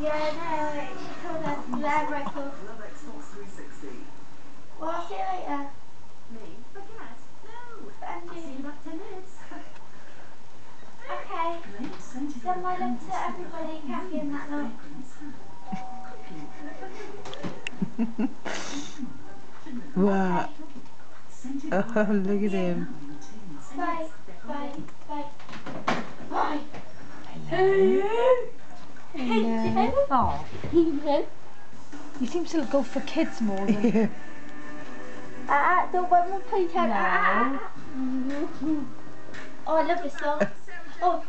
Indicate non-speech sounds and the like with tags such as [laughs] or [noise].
yeah, no, she told us to wear rifle. Love Xbox 360. Well, I'll see you later. Me? Forget. No. And See you in you. about 10 minutes. Okay. [laughs] Late scented Send my love to everybody, Kathy and that lot. [laughs] Wow. Oh, [laughs] look at him. Oh, you seem to go for kids more than. Ah, the one with ponytail. No. Ah, ah, ah. Oh, I love this song. Oh.